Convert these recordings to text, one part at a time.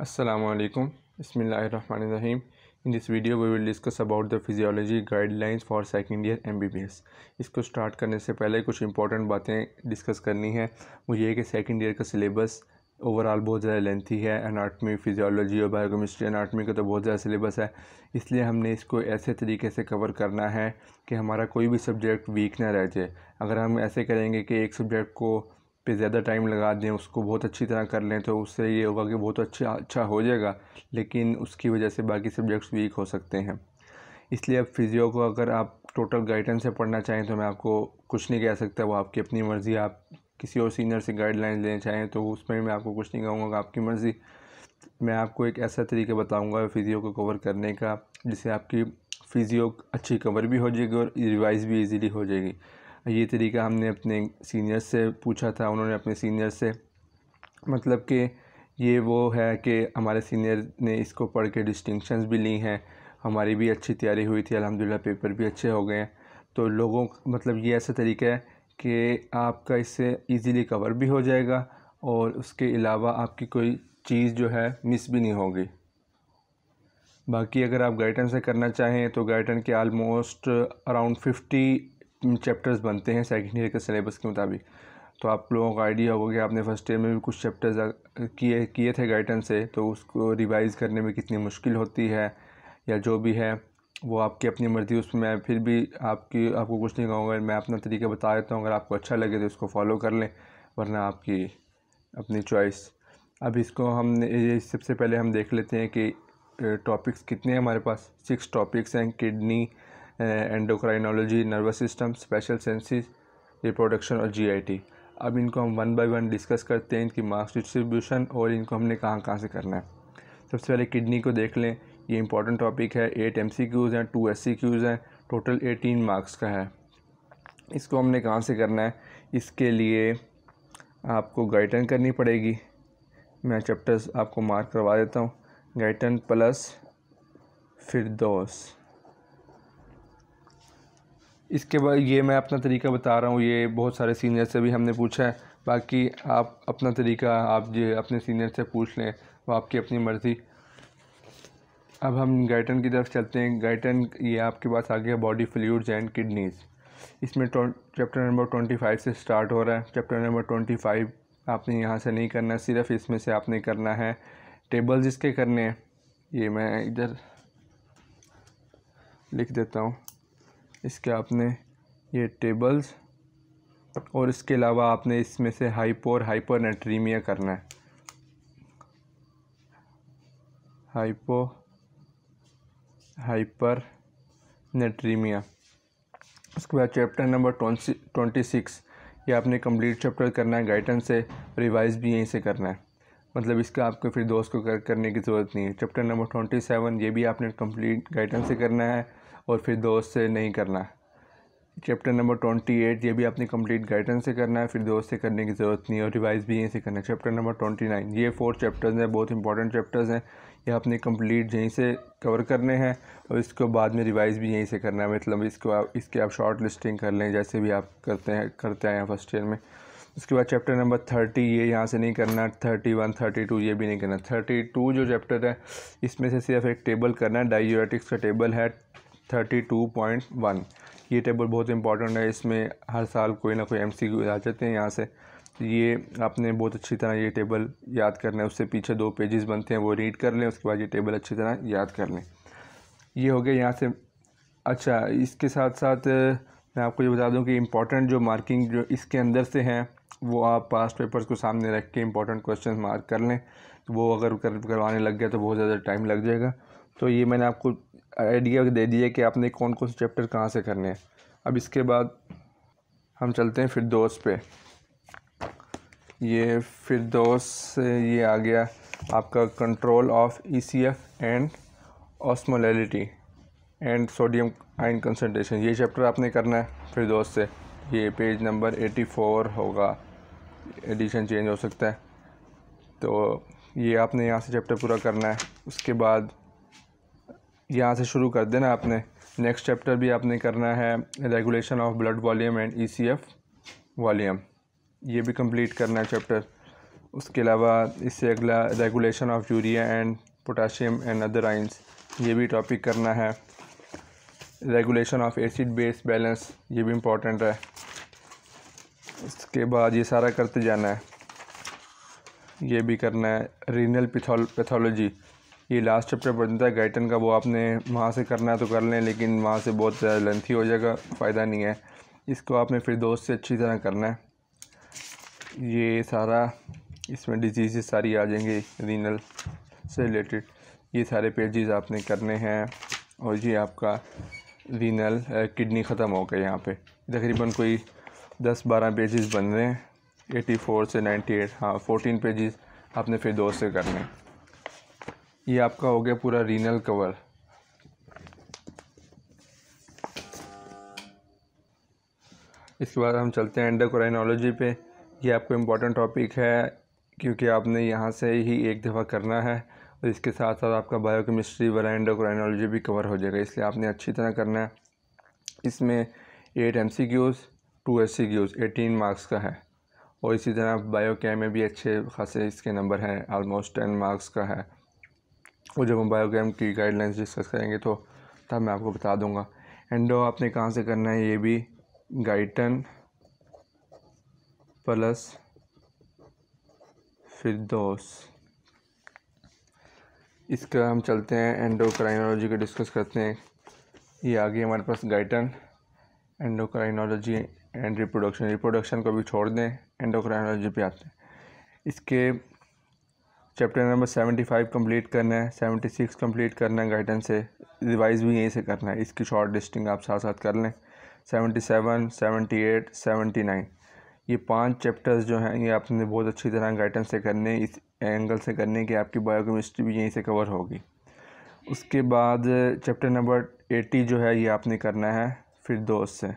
Assalamu alaikum Bismillahirrahmanirrahim. In this video, we will discuss about the physiology guidelines for second year MBBS इसको start करने से पहले कुछ important बातें discuss करनी है। वो ये कि सेकंड ईयर का सिलेबस ओवरऑल बहुत ज़्यादा लेंथी है। अनाटमी फिजियोलॉजी और बायोकेमिस्ट्री अनाटमी का तो बहुत ज़्यादा सिलेबस है। इसलिए हमने इसको ऐसे तरीके से कवर करना है कि हमारा कोई भी सब्जेक्ट वीक ना रह जाए। अगर हम ऐसे करेंगे कि एक सब्जेक्ट को पे ज़्यादा टाइम लगा दें, उसको बहुत अच्छी तरह कर लें तो उससे ये होगा कि बहुत अच्छा अच्छा हो जाएगा, लेकिन उसकी वजह से बाकी सब्जेक्ट्स वीक हो सकते हैं। इसलिए अब फिज़ियो को अगर आप टोटल गाइडेंस से पढ़ना चाहें तो मैं आपको कुछ नहीं कह सकता, वो आपकी अपनी मर्ज़ी, आप किसी और सीनियर से गाइडलाइन लेना चाहें तो उसमें मैं आपको कुछ नहीं कहूँगा, आपकी मर्ज़ी। मैं आपको एक ऐसा तरीका बताऊँगा फ़िज़ियो को कवर करने का, जिससे आपकी फ़िज़ियो अच्छी कवर भी हो जाएगी और रिवाइज़ भी इजीली हो जाएगी। ये तरीका हमने अपने सीनियर से पूछा था, उन्होंने अपने सीनियर से। मतलब कि ये वो है कि हमारे सीनियर ने इसको पढ़ के डिस्टिंक्शंस भी ली हैं। हमारी भी अच्छी तैयारी हुई थी अलहमदिल्ला पेपर भी अच्छे हो गए हैं। तो लोगों मतलब ये ऐसा तरीका है कि आपका इससे इजीली कवर भी हो जाएगा और उसके अलावा आपकी कोई चीज़ जो है मिस भी नहीं होगी। बाकी अगर आप गाइडन से करना चाहें तो गाइडन के आलमोस्ट अराउंड फिफ्टी चैप्टर्स बनते हैं सेकेंड ईयर के सिलेबस के मुताबिक। तो आप लोगों का आइडिया होगा कि आपने फ़र्स्ट ईयर में भी कुछ चैप्टर्स किए किए थे गाइडेंस से तो उसको रिवाइज़ करने में कितनी मुश्किल होती है, या जो भी है, वो आपकी अपनी मर्ज़ी। उसमें मैं फिर भी आपकी, आपको कुछ नहीं कहूँगा, मैं अपना तरीका बता देता हूँ। अगर आपको अच्छा लगे तो उसको फॉलो कर लें, वरना आपकी अपनी चॉइस अब इसको हम, ये सबसे पहले हम देख लेते हैं कि टॉपिक्स कितने हैं हमारे पास। सिक्स टॉपिक्स हैं, kidney endocrinology nervous system special senses reproduction और जीआईटी अब इनको हम वन बाय वन डिस्कस करते हैं, इनकी मार्क्स डिस्ट्रीब्यूशन और इनको हमने कहाँ कहाँ से करना है। सबसे पहले किडनी को देख लें। ये इंपॉर्टेंट टॉपिक है। एट एम सी क्यूज़ हैं टू एस सी क्यूज़ हैं टोटल एटीन मार्क्स का है। इसको हमने कहाँ से करना है? इसके लिए आपको गाइटन करनी पड़ेगी। मैं चैप्टर्स आपको मार्क करवा देता हूँ। गाइटन प्लस फिर फिरदौस। इसके बाद ये मैं अपना तरीका बता रहा हूँ, ये बहुत सारे सीनियर से भी हमने पूछा है। बाकी आप अपना तरीका, आप जो अपने सीनियर से पूछ लें, वो आपकी अपनी मर्ज़ी। अब हम गाइटन की तरफ़ चलते हैं। गाइटन ये आपके पास आ गया बॉडी फ्लूड्स एंड किडनीज़ इसमें चैप्टर नंबर ट्वेंटी फाइव से स्टार्ट हो रहा है। चैप्टर नंबर ट्वेंटी फाइव आपने यहाँ से नहीं करना, सिर्फ़ इसमें से आपने करना है। टेबल्स इसके करने हैं। ये मैं इधर लिख देता हूँ। इसके आपने ये टेबल्स और इसके अलावा आपने इसमें से हाइपो और हाइपर नेट्रीमिया करना है। हाइपो हाइपर नेट्रीमिया उसके बाद चैप्टर नंबर ट्वेंटी सिक्स ये आपने कंप्लीट चैप्टर करना है गाइडेंस से रिवाइज भी यहीं से करना है। मतलब इसका आपको फिर दोस्त को कर, करने की ज़रूरत नहीं है। चैप्टर नंबर ट्वेंटी सेवन ये भी आपने कंप्लीट गाइडेंस से करना है। और फिर दोस्त से नहीं करना। चैप्टर नंबर ट्वेंटी एट ये भी आपने कंप्लीट गाइडेंस से करना है, फिर दोस्त से करने की ज़रूरत नहीं है और रिवाइज भी यहीं से करना है। चैप्टर नंबर ट्वेंटी नाइन ये फोर चैप्टर्स हैं, बहुत इंपॉर्टेंट चैप्टर्स हैं। ये आपने कंप्लीट यहीं से कवर करने हैं और इसको बाद में रिवाइज़ भी यहीं से करना है। मतलब इसको आप, इसके आप शॉर्ट लिस्टिंग कर लें, जैसे भी आप करते हैं करते हैं फ़र्स्ट ईयर में। उसके बाद चैप्टर नंबर थर्टी ये यहाँ से नहीं करना। थर्टी वन थर्टी टू ये भी नहीं करना। थर्टी टू जो चैप्टर है, इसमें से सिर्फ़ एक टेबल करना है। डाइयूरेटिक्स का टेबल है। थर्टी टू पॉइंट वन ये टेबल बहुत इंपॉर्टेंट है, इसमें हर साल कोई ना कोई एम सी आ जाते हैं यहाँ से। ये आपने बहुत अच्छी तरह ये टेबल याद करना है उससे पीछे दो पेजेस बनते हैं, वो रीड कर लें, उसके बाद ये टेबल अच्छी तरह याद कर लें। ये हो गया यहाँ से। अच्छा इसके साथ साथ मैं आपको ये बता दूँ कि इम्पोर्टेंट जो मार्किंग जो इसके अंदर से हैं, वो आप पास्ट पेपर्स को सामने रख के इम्पोर्टेंट क्वेश्चन मार्क कर लें। वो अगर कर, करवाने लग गया तो बहुत ज़्यादा टाइम लग जाएगा। तो ये मैंने आपको आइडिया दे दिया कि आपने कौन कौन से चैप्टर कहाँ से करने हैं। अब इसके बाद हम चलते हैं फिर दोस्त पे। ये फिर दोस्त से ये आ गया आपका control of E C F and osmolality and sodium ion concentration ये चैप्टर आपने करना है फिर दोस्त से। ये पेज नंबर एटी फोर होगा। एडिशन चेंज हो सकता है। तो ये आपने यहाँ से चैप्टर पूरा करना है। उसके बाद यहाँ से शुरू कर देना आपने। नेक्स्ट चैप्टर भी आपने करना है regulation of blood volume and ECF volume ये भी कंप्लीट करना है चैप्टर उसके अलावा इससे अगला regulation of urea and potassium and other ions ये भी टॉपिक करना है। Regulation of acid base balance ये भी इम्पोर्टेंट है। इसके बाद ये सारा करते जाना है। ये भी करना है। रीनल पैथोलॉजी ये लास्ट चैप्टर बनता है गाइटन का, वो आपने वहाँ से करना है तो कर लें, लेकिन वहाँ से बहुत ज़्यादा लेंथी हो जाएगा, फ़ायदा नहीं है। इसको आपने फिर दोस्त से अच्छी तरह करना है। ये सारा, इसमें डिज़ीज़ सारी आ जाएँगे रीनल से रिलेटेड ये सारे पेजेस आपने करने हैं, और ये आपका रीनल किडनी ख़त्म हो गया यहाँ पे। तकरीबन कोई दस बारह पेजेस बन रहे हैं एटी फोर से नाइन्टी एट हाँ फोर्टीन पेजेस आपने फिर दो से करने ये आपका हो गया पूरा रीनल कवर इसके बाद हम चलते हैं एंडोक्राइनोलॉजी पे। ये आपको इम्पोर्टेंट टॉपिक है, क्योंकि आपने यहाँ से ही एक दफ़ा करना है, और इसके साथ साथ आपका बायोकेमिस्ट्री वाला एंडोक्राइनोलॉजी भी कवर हो जाएगा, इसलिए आपने अच्छी तरह करना है। इसमें eight M C Qs two S C Qs eighteen marks का है, और इसी तरह बायो कैम में भी अच्छे खासे इसके नंबर हैं आलमोस्ट टेन मार्क्स का है। और जब हम बायोग्राम की गाइडलाइंस डिस्कस करेंगे तो तब मैं आपको बता दूँगा। एंडो आपने कहाँ से करना है ये भी? गाइटन प्लस फिरदोस इसका हम चलते हैं एंडोक्राइनोलॉजी को डिस्कस करते हैं। ये आ गई हमारे पास Guyton endocrinology and reproduction reproduction को भी छोड़ दें एंडोक्राइनोलॉजी पे आते हैं। इसके chapter number seventy five complete करना है सेवेंटी सिक्स कंप्लीट करना है गाइडेंस से। रिवाइज भी यहीं से करना है, इसकी शॉर्ट लिस्टिंग आप साथ साथ कर लें। Seventy seven seventy eight seventy nine ये पाँच चैप्टर्स जो हैं, ये आपने बहुत अच्छी तरह गाइडेंस से करने, इस एंगल से करने की आपकी बायोकेमिस्ट्री भी यहीं से कवर होगी। उसके बाद चैप्टर नंबर एटी जो है, ये आपने करना है, फिर दोस्त से।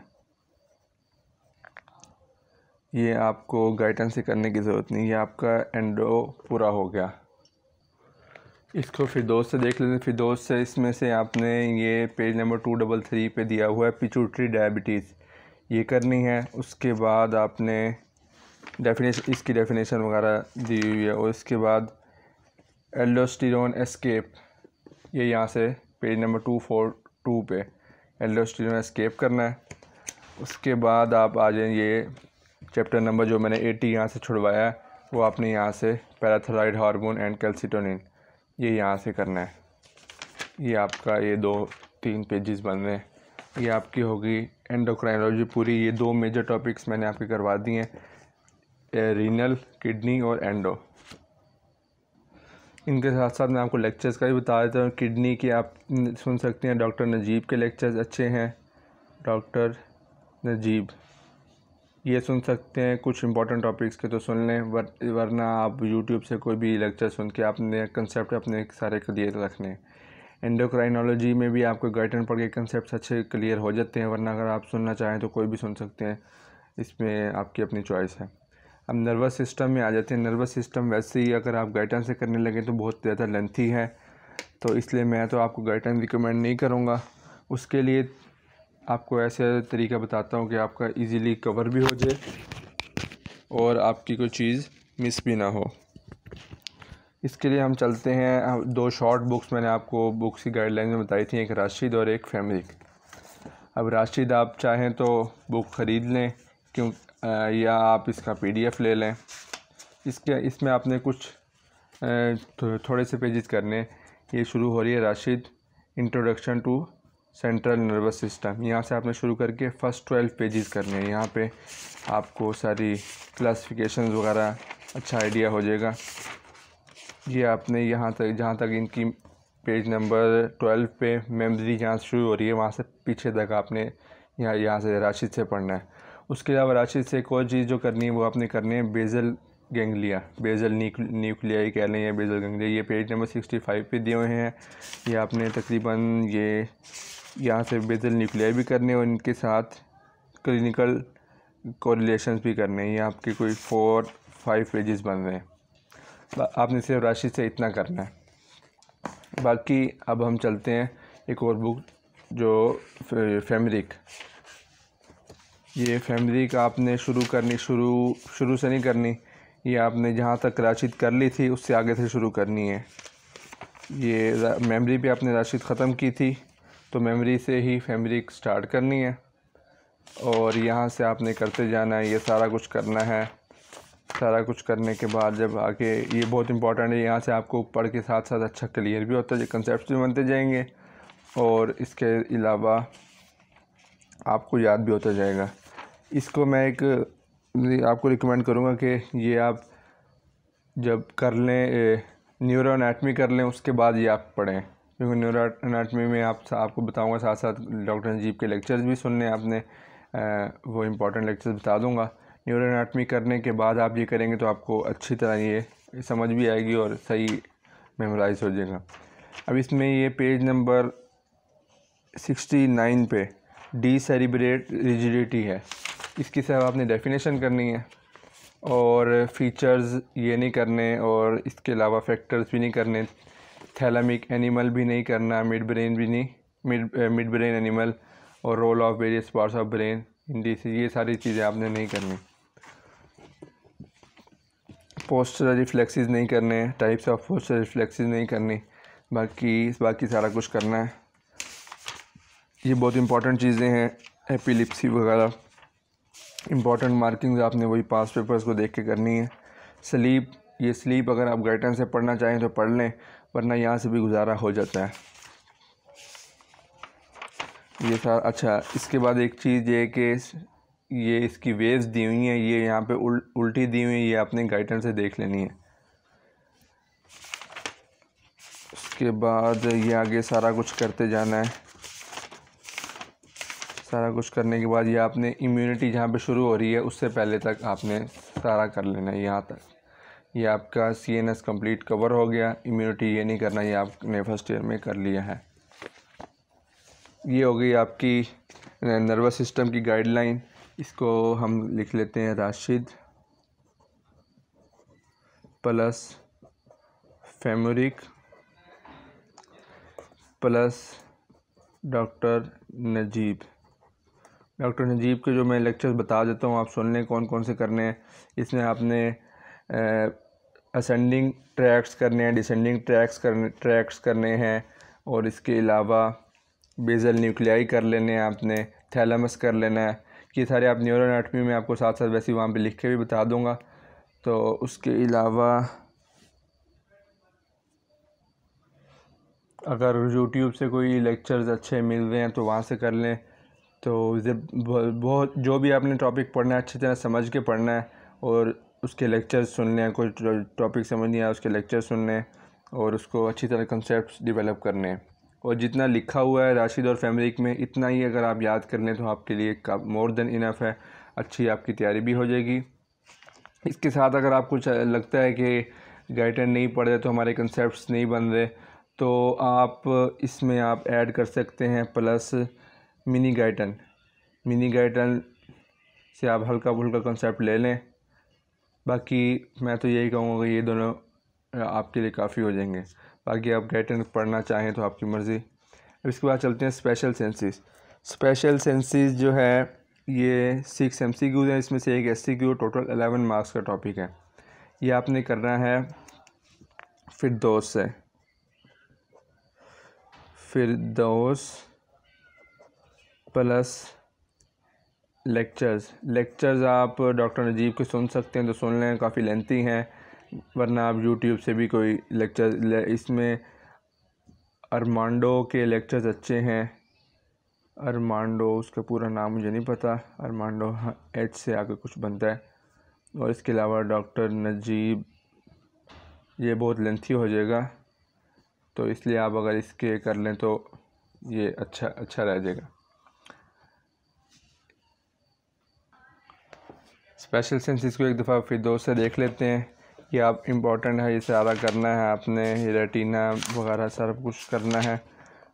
ये आपको गाइडेंस से करने की ज़रूरत नहीं, ये आपका एंडो पूरा हो गया। इसको फिर दोस्त से देख लेते फिर दोस्त से इसमें से आपने ये page number two double three पे दिया हुआ है पिचूट्री डायबिटीज़ ये करनी है, उसके बाद आपने डेफिनेशन इसकी डेफिनेशन वगैरह दी हुई है, और इसके बाद एल्डोस्टिरोन एस्केप ये यहाँ से page number two four two पे एल्डोस्टिरोन एस्केप करना है। उसके बाद आप आ जाए ये चैप्टर नंबर जो मैंने एटी यहाँ से छुड़वाया है, वो आपने यहाँ से पैराथोराइड हार्मोन एंड कैल्सिटोनिन ये यहाँ से करना है। ये आपका ये दो, तीन पेजेस बन रहे हैं। ये आपकी होगी एंडोक्राइनोलॉजी पूरी। ये दो मेजर टॉपिक्स मैंने आपके करवा दिए हैं रीनल किडनी और एंडो इनके साथ साथ मैं आपको लेक्चर्स का भी बता देता हूँ। किडनी की आप सुन सकते हैं। डॉक्टर नजीब के लेक्चर्स अच्छे हैं। डॉक्टर नजीब ये सुन सकते हैं कुछ इंपॉर्टेंट टॉपिक्स के तो सुन लें वर, वरना आप यूट्यूब से कोई भी लेक्चर सुन के अपने कंसेप्ट अपने सारे क्लियर रख लें एंडोक्राइनोलॉजी में भी आपको गाइडन पढ़ के कंसेप्ट अच्छे क्लियर हो जाते हैं वरना अगर आप सुनना चाहें तो कोई भी सुन सकते हैं। इसमें आपकी अपनी चॉइस है। अब नर्वस सिस्टम में आ जाते हैं। नर्वस सिस्टम वैसे ही अगर आप गाइडन से करने लगे तो बहुत ज़्यादा लेंथी है। तो इसलिए मैं तो आपको गाइडन रिकमेंड नहीं करूँगा। उसके लिए आपको ऐसे तरीका बताता हूँ कि आपका इजीली कवर भी हो जाए और आपकी कोई चीज़ मिस भी ना हो। इसके लिए हम चलते हैं। दो शॉर्ट बुक्स मैंने आपको बुक्स की गाइडलाइन में बताई थी, एक राशिद और एक फैमिली अब राशिद, आप चाहें तो बुक ख़रीद लें, क्यों या आप इसका पीडीएफ ले लें। इसके, इसमें आपने कुछ थोड़े से पेजेस करने। ये शुरू हो रही है Rashid introduction to central nervous system यहाँ से आपने शुरू करके फ़र्स्ट ट्वेल्व पेजेस करने हैं। यहाँ पे आपको सारी क्लासिफिकेशन वगैरह अच्छा आइडिया हो जाएगा। ये आपने यहाँ तक, जहाँ तक इनकी पेज नंबर ट्वेल्व पे मेमरी जहाँ शुरू हो रही है, वहाँ से पीछे तक आपने यहाँ यहाँ से राशिद से पढ़ना है। उसके अलावा राशिद से एक और चीज़ जो करनी है, वो आपने करनी है बेजल गेंगलिया बेजल न्यूक्लिया कह लें या बेजल गेंगलिया ये पेज नंबर सिक्सटी फाइव पे दिए हुए हैं। ये आपने तकरीबन ये यहाँ से बेजल न्यूक्लियर भी करने और इनके साथ क्लिनिकल कोरिलेशन भी करने हैं। ये आपके कोई फोर, फाइव पेजेस बन रहे हैं। आपने सिर्फ़ राशि से इतना करना है। बाकी अब हम चलते हैं एक और बुक, जो फैमरिक। ये फैमरिक आपने शुरू करनी, शुरू शुरू से नहीं करनी। ये आपने जहाँ तक राशिद कर ली थी, उससे आगे से शुरू करनी है। ये मेमोरी भी आपने राशिद ख़त्म की थी। तो मेमोरी से ही फैब्रिक स्टार्ट करनी है। और यहाँ से आपने करते जाना है, ये सारा कुछ करना है। सारा कुछ करने के बाद जब आके ये बहुत इंपॉर्टेंट है, यहाँ से आपको पढ़ के साथ साथ अच्छा क्लियर भी होता है कंसेप्ट भी बनते जाएँगे। और इसके अलावा आपको याद भी होता जाएगा। इसको मैं एक, आपको रिकमेंड करूँगा कि ये आप जब कर लें न्यूरोनाटमी कर लें, उसके बाद ये आप पढ़ें। क्योंकि न्यूरो एनाटमी में आप आपको बताऊँगा साथ साथ डॉक्टर नजीब के लेक्चर्स भी सुनने आपने। वो इम्पोर्टेंट लेक्चर्स बता दूँगा। न्यूरो एनाटमी करने के बाद आप ये करेंगे तो आपको अच्छी तरह ये समझ भी आएगी और सही मेमोराइज हो जाएगा। अब इसमें ये पेज नंबर सिक्सटी नाइन पे डी सेरिब्रेट रिजिडिटी है। इसकी सब आपने डेफिनेशन करनी है और फीचर्स ये नहीं करने और इसके अलावा फैक्टर्स भी नहीं करने। थैलामिक एनिमल भी नहीं करना मिड ब्रेन भी नहीं मिड मिड ब्रेन एनिमल और role of various parts of brain Indus ये सारी चीज़ें आपने नहीं करनी। पोस्टर रिफ्लेक्सेस नहीं करने टाइप्स ऑफ़ पोस्टर रिफ्लेक्सेस नहीं करनी, बाकी बाकी सारा कुछ करना है। ये बहुत इंपॉर्टेंट चीज़ें हैं एपिलिप्सी वगैरह। इंपॉर्टेंट मार्किंग्स आपने वही पास पेपर्स को देख के करनी है। स्लीप ये स्लीप अगर आप गाइडेंस से पढ़ना चाहें तो पढ़ लें वरना यहाँ से भी गुजारा हो जाता है। ये सारा अच्छा इसके बाद एक चीज़ ये कि ये इसकी वेव्स दी हुई हैं ये यहाँ पे उल, उल्टी दी हुई है ये अपने गाइडेंस से देख लेनी है। उसके बाद ये आगे सारा कुछ करते जाना है। सारा कुछ करने के बाद ये आपने इम्यूनिटी जहाँ पे शुरू हो रही है उससे पहले तक आपने सारा कर लेना है यहाँ तक। ये आपका C N S complete cover हो गया। इम्यूनिटी ये नहीं करना, ये आपने फ़र्स्ट ईयर में कर लिया है। ये हो गई आपकी नर्वस सिस्टम की गाइडलाइन इसको हम लिख लेते हैं Rashid plus फेमोरिक plus doctor Najeeb. Doctor Najeeb के जो मैं लेक्चर्स बता देता हूँ, आप सुन लें कौन कौन से करने हैं। इसमें आपने असेंडिंग ट्रैक्स करने हैं डिसेंडिंग ट्रैक्स करने ट्रैक्स करने हैं और इसके अलावा बेजल न्यूक्लियाई कर लेने हैं आपने थैलमस कर लेना है। कि सारे आप न्यूरोनाटमी में आपको साथ साथ वैसे वहाँ पे लिख के भी बता दूँगा। तो उसके अलावा अगर यूट्यूब से कोई लेक्चर्स अच्छे मिल रहे हैं तो वहाँ से कर लें। तो बहुत, जो भी आपने टॉपिक पढ़ना है, अच्छी तरह समझ के पढ़ना है और उसके लेक्चर सुनने हैं कोई टॉपिक समझ नहीं आया, उसके लेक्चर सुनने हैं और उसको अच्छी तरह कंसेप्ट डिवेलप करने। हैं और जितना लिखा हुआ है राशिद और फैमिली में, इतना ही अगर आप याद कर लें तो आपके लिए मोर देन इनफ है। अच्छी आपकी तैयारी भी हो जाएगी। इसके साथ अगर आपको लगता है कि गाइडर नहीं पढ़ रहे तो हमारे कंसेप्ट नहीं बन रहे तो आप इसमें आप ऐड कर सकते हैं plus mini Guyton mini Guyton से आप हल्का फुल्का कंसेप्ट ले लें। बाकी मैं तो यही कहूँगा कि ये दोनों आपके लिए काफ़ी हो जाएँगे। बाकी आप गाइटन पढ़ना चाहें तो आपकी मर्ज़ी। अब इसके बाद चलते हैं स्पेशल सेंसिस स्पेशल सेंसिस जो है, ये सिक्स एम सी क्यूज़ हैं, इसमें से एक S C Q total eleven marks का टॉपिक है। ये आपने करना है फिर दोस्त से। फिर दोस्त प्लस लेक्चर्स लेक्चर्स आप डॉक्टर नजीब के सुन सकते हैं तो सुन लें काफ़ी लेंथी हैं वरना आप यूट्यूब से भी कोई लेक्चर ले, इसमें अरमांडो के लेक्चर्स अच्छे हैं। अरमांडो उसका पूरा नाम मुझे नहीं पता। अरमांडो एच से आगे कुछ बनता है। और इसके अलावा डॉक्टर नजीब ये बहुत लेंथी हो जाएगा। तो इसलिए आप अगर इसके कर लें तो ये अच्छा अच्छा रह जाएगा। स्पेशल सेंसिस को एक दफ़ा फिर दो से देख लेते हैं कि आप इम्पोर्टेंट है ये सारा करना है आपने रेटिना वगैरह सारा कुछ करना है।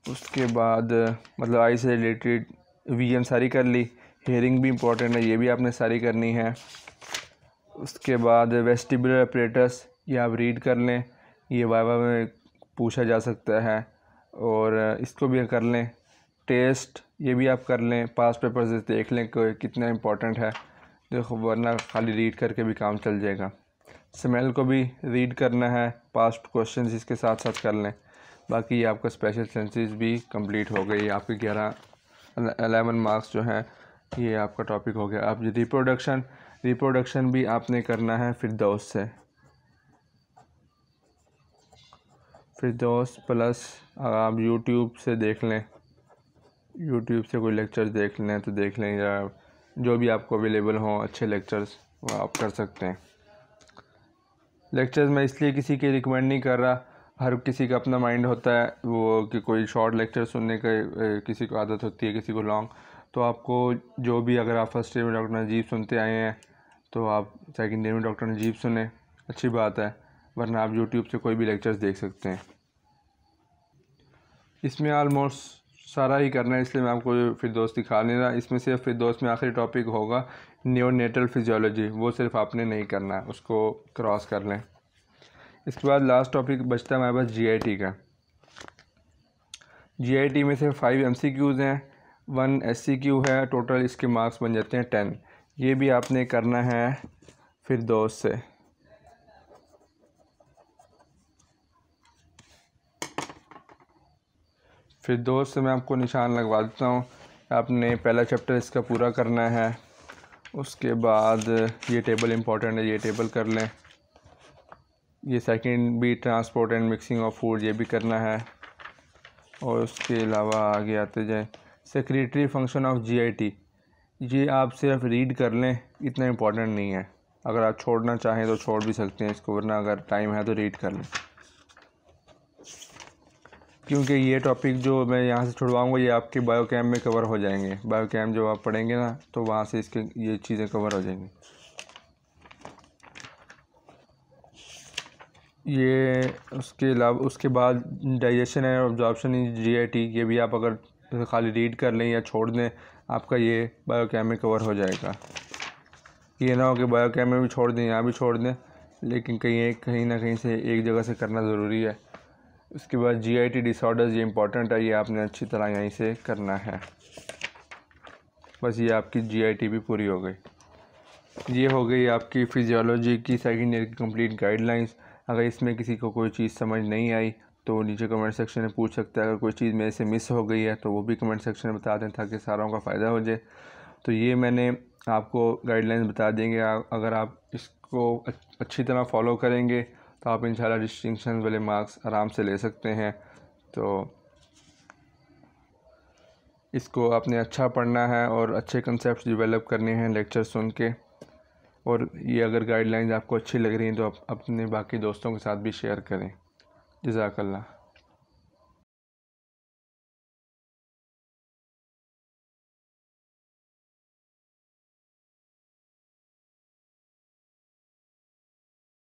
उसके बाद मतलब आई से रिलेटेड वी एम सारी कर ली हेयरिंग भी इम्पोर्टेंट है, ये भी आपने सारी करनी है। उसके बाद वेस्टिबुलर ऑपरेटर्स ये आप रीड कर लें, ये वाइवा में पूछा जा सकता है। और इसको भी कर लें टेस्ट ये भी आप कर लें पास पेपर से देख लें कितना इम्पोर्टेंट है। देखो, वरना खाली रीड करके भी काम चल जाएगा। स्मेल को भी रीड करना है पास्ट क्वेश्चन इसके साथ साथ कर लें। बाकी ये आपका स्पेशल सेंसेस भी कंप्लीट हो गई, आपके ग्यारह अलेवन मार्क्स जो हैं, ये आपका टॉपिक हो गया। अब रिप्रोडक्शन रिप्रोडक्शन भी आपने करना है फिर दोस्त से। फिर दोस्त प्लस आप यूट्यूब से देख लें। यूट्यूब से कोई लेक्चर देख लें तो देख लें या जो भी आपको अवेलेबल हों, अच्छे लेक्चर्स वो आप कर सकते हैं। लेक्चर्स मैं इसलिए किसी के रिकमेंड नहीं कर रहा। हर किसी का अपना माइंड होता है, वो कि कोई शॉर्ट लेक्चर सुनने का किसी को आदत होती है, किसी को लॉन्ग तो आपको जो भी अगर आप फ़र्स्ट ईयर में डॉक्टर नजीब सुनते आए हैं तो आप सेकेंड ईयर में डॉक्टर नजीब सुने, अच्छी बात है। वरना आप यूट्यूब से कोई भी लेक्चर्स देख सकते हैं। इसमें आलमोस्ट सारा ही करना है, इसलिए मैं आपको फिर दोस्त दिखा नहीं रहा। इसमें फिर दोस्त में आखिरी टॉपिक होगा न्योनेटल फिजियोलॉजी वो सिर्फ़ आपने नहीं करना है, उसको क्रॉस कर लें। इसके बाद लास्ट टॉपिक बचता है हमारे पास जीआईटी का। जीआईटी में से फाइव एमसीक्यूज़ हैं वन एससीक्यू है टोटल इसके मार्क्स बन जाते हैं टेन ये भी आपने करना है फिर दोस्त से। फिर दोस्त से मैं आपको निशान लगवा देता हूँ। आपने पहला चैप्टर इसका पूरा करना है। उसके बाद ये टेबल इम्पोर्टेंट है, ये टेबल कर लें। ये सेकंड भी transport and mixing of food ये भी करना है। और उसके अलावा आगे आते जाए। सेक्रेटरी फ़ंक्शन ऑफ़ जीआईटी ये आप सिर्फ़ रीड कर लें, इतना इम्पोर्टेंट नहीं है। अगर आप छोड़ना चाहें तो छोड़ भी सकते हैं इसको, वरना अगर टाइम है तो रीड कर लें। क्योंकि ये टॉपिक जो मैं यहाँ से छुड़वाऊँगा, ये आपके बायो कैम में कवर हो जाएँगे। बायो कैम जब आप पढ़ेंगे ना तो वहाँ से इसके ये चीज़ें कवर हो जाएँगी। ये उसके अलावा, उसके बाद डाइजेशन है ऑब्जॉर्प्शन जी आई टी ये भी आप अगर खाली रीड कर लें या छोड़ दें, आपका ये बायोकैम में कवर हो जाएगा। ये ना हो कि बायोकैम में भी छोड़ दें, यहाँ भी छोड़ दें, लेकिन कहीं कहीं ना कहीं से एक जगह से करना ज़रूरी है। उसके बाद जी आई टी डिसऑर्डर्स ये इंपॉर्टेंट है, ये आपने अच्छी तरह यहीं से करना है। बस ये आपकी जी आई टी भी पूरी हो गई। ये हो गई आपकी फ़िज़ियोलॉजी की सेकेंड ईयर की कंप्लीट गाइडलाइंस अगर इसमें किसी को कोई चीज़ समझ नहीं आई तो नीचे कमेंट सेक्शन में पूछ सकते हैं। अगर कोई चीज़ मेरे से मिस हो गई है तो वो भी कमेंट सेक्शन में बता दें ताकि सारों का फ़ायदा हो जाए। तो ये मैंने आपको गाइडलाइंस बता देंगे। अगर आप इसको अच्छी तरह फॉलो करेंगे तो आप इंशाल्लाह डिस्टिंक्शन वाले मार्क्स आराम से ले सकते हैं। तो इसको आपने अच्छा पढ़ना है और अच्छे कंसेप्ट डिवेलप करने हैं लेक्चर सुन के। और ये अगर गाइडलाइंस आपको अच्छी लग रही हैं तो आप अपने बाकी दोस्तों के साथ भी शेयर करें। जजाकल्ला